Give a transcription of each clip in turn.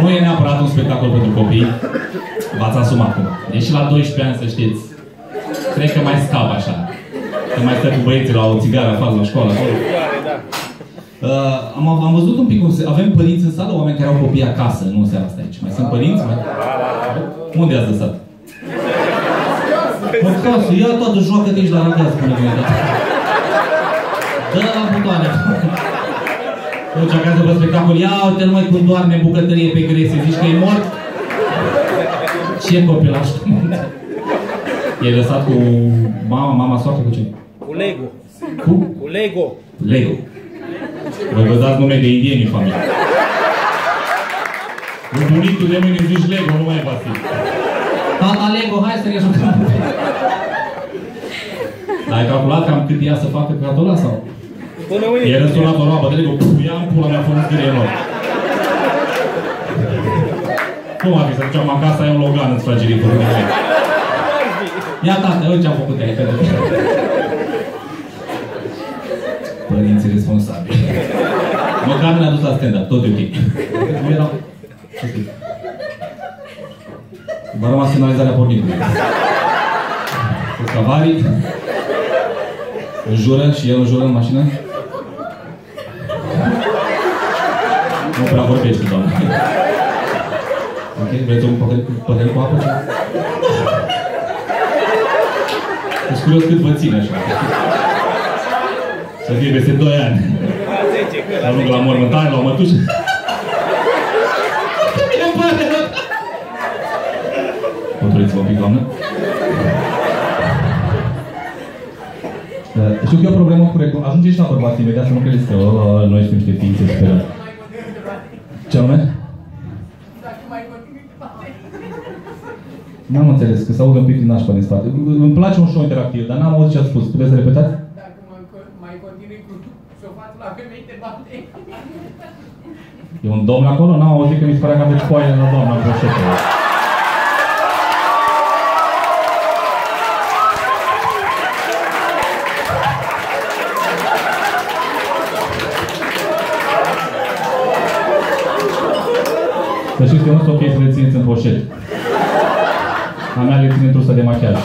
Nu e neapărat un spectacol pentru copii. V-ați asumat cumva. Deși la 12 ani, să știți, cred că mai scap așa. Că mai stă cu băieții la o țigară afară la școală. Acolo. Uh, am, am văzut un pic cum se... Avem părinți în sală, oameni care au copii acasă, nu în seara asta aici. Mai sunt părinți? Mai... Unde ați lăsat? Acasă, ia toată, joacă-te aici la ragaz, până mine. Dă la butoane. Duci acasă pe spectacol, ia uite numai cum doarme în bucătărie pe grese, zici că e mort? Ce copilaș E lăsat cu mama, mama soacră cu ce? Cu Lego. Cu? Cu Lego. Lego. Voi vă dați nume de indieni în familie. Cu bunicul de mâine zici Lego, nu mai e pasiv. Tata Lego, hai să ne jucăm. Dar ai calculat cam cât ea să facă cadou ăla sau? Până mâine. E răsunat o roabă de Lego, puf, ia în pula mea, fără scrie lor. Cum ar fi să duceam acasă, ai un Logan în fragilitul. Ia tată, uite ce-am făcut aici pentru tine. Părinții responsabili. Măcar ne-a dus la stand-up, tot e ok. Nu erau... Ok. V-a rămas finalizarea pornitului. Cu cavarii. Înjură și el înjură în mașină. Nu prea vorbește, doamne. Ok, vreți un păhăl, păhăl cu apă? ceva? Sunt curios cât vă ține așa. Să fie peste 2 ani. Ajung la mormântare, la o mătușă. Bine îmi pare rău. Potriți-vă un pic, doamnă. Uh, Știu că e o problemă cu recunoașterea. Ajungeți la bărbați imediat să nu credeți că uh, noi suntem niște ființe sperați. Ce anume? N-am înțeles, că se aude un pic din nașpa din spate. Îmi place un show interactiv, dar n-am auzit ce ați spus. Puteți să repetați? Dacă mai, mai continui cu șofatul la femei, te bate. E un domn acolo? N-am auzit că mi se părea că aveți poaie la doamna broșetă. Să știți că nu sunt ok să le țineți în poșet. A mea le ține într-o de machiaj.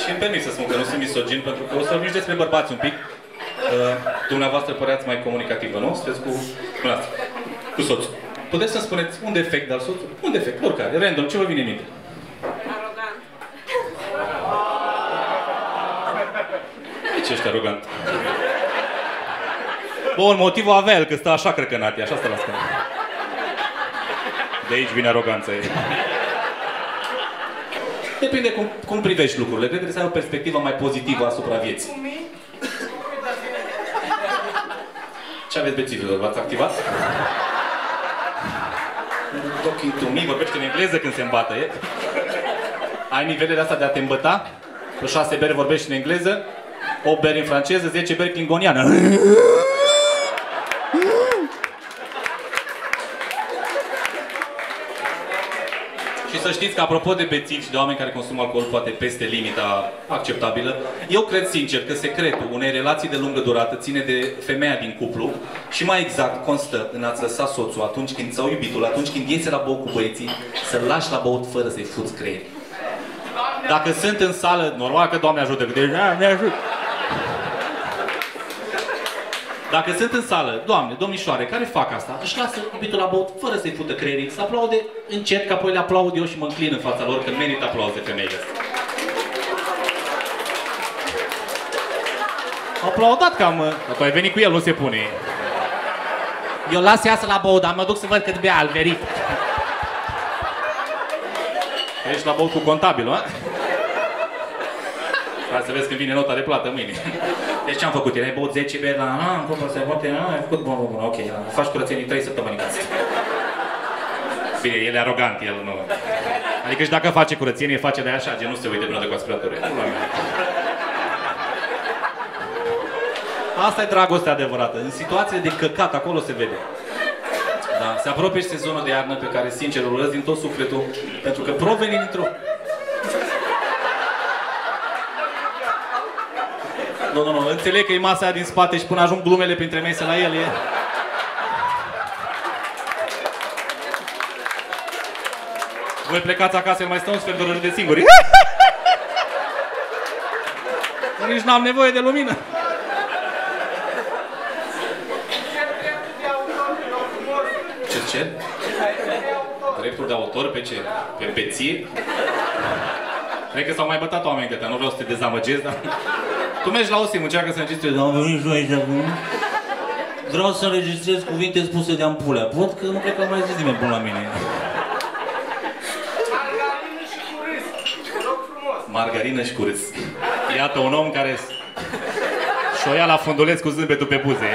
Și îmi permit să spun că nu sunt misogin, pentru că o să vorbiți despre bărbați un pic. Uh, dumneavoastră păreați mai comunicativă, nu? Sunteți cu, dumneavoastră, cu soțul. Puteți să spuneți un defect al soțului? Un defect, oricare, random, ce vă vine în minte? Arogant. De ce ești arogant? Bun, motivul avea el, că stă așa crăcănat, e așa stă la scaun. De aici vine aroganța ei. Depinde cum, cum privești lucrurile. Cred că trebuie să ai o perspectivă mai pozitivă asupra vieții. Ce aveți bețivilor? V-ați activat? Talking to me, vorbește în engleză când se îmbată, e? Ai nivelele astea de a te îmbăta? Pe șase beri vorbești în engleză, 8 beri în franceză, 10 beri klingoniană. Și să știți că apropo de bețivi și de oameni care consumă alcool poate peste limita acceptabilă, eu cred sincer că secretul unei relații de lungă durată ține de femeia din cuplu și mai exact constă în a-ți lăsa soțul atunci când sau iubitul, atunci când iese la băut cu băieții, să-l lași la băut fără să-i fuți creier. Dacă sunt în sală, normal că Doamne ajută, că deci, ne ajută. Dacă sunt în sală, doamne, domnișoare, care fac asta, își lasă iubitul la băut fără să-i fută creierii, să aplaude încet, că apoi le aplaud eu și mă înclin în fața lor, că merită aplauze femeile astea. Aplaudat cam, că tu ai venit cu el, nu se pune. Eu las iasă la băut, dar mă duc să văd cât bea alverit. Ești la băut cu contabilul, a? Ca să vezi când vine nota de plată mâine. Deci ce am făcut? Ai băut 10 beri la... Ah, am făcut să poate... Ah, ai făcut... Bun, bun, bun, ok. Faci curățenii 3 săptămâni în casă. Bine, el e arogant, el nu... Adică și dacă face curățenie, face de așa, gen nu se uite până de cu aspiratorul. Asta e dragostea adevărată. În situații de căcat, acolo se vede. Da, se apropie și sezonul de iarnă pe care, sincer, îl urăsc din tot sufletul, pentru că proveni dintr-o... Nu, nu, nu, înțeleg că e masa aia din spate și până ajung glumele printre mese la el, e... Voi plecați acasă, el mai stă un sfert de oră de singuri. Nici n-am nevoie de lumină. Ce, ce? Dreptul de autor pe ce? Pe beție? Cred că s-au mai bătat oameni de tăia, nu vreau să te dezamăgesc, dar... Tu mergi la OSIM, încearcă să înregistrezi. Am venit și aici acum. Vreau să înregistrez cuvinte spuse de ampulea. Pot că nu cred că am mai zis nimeni până la mine. Margarină și cu râs. Vă rog frumos. Margarină și cu râs. Iată un om care... Și-o ia la funduleț cu zâmbetul pe buze.